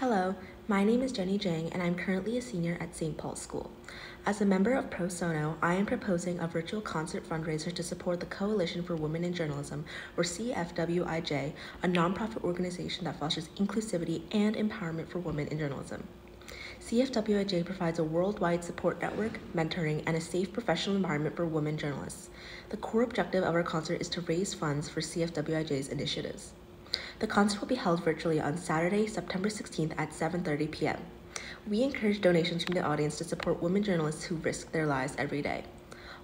Hello, my name is Jenny Jang, and I'm currently a senior at St. Paul's School. As a member of Pro Sono, I am proposing a virtual concert fundraiser to support the Coalition for Women in Journalism, or CFWIJ, a nonprofit organization that fosters inclusivity and empowerment for women in journalism. CFWIJ provides a worldwide support network, mentoring, and a safe professional environment for women journalists. The core objective of our concert is to raise funds for CFWIJ's initiatives. The concert will be held virtually on Saturday, September 16th at 7:30 p.m. We encourage donations from the audience to support women journalists who risk their lives every day.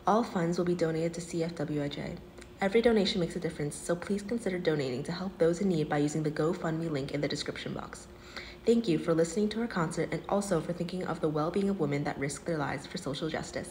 All funds will be donated to CFWIJ. Every donation makes a difference, so please consider donating to help those in need by using the GoFundMe link in the description box. Thank you for listening to our concert and also for thinking of the well being of women that risk their lives for social justice.